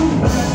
Oh,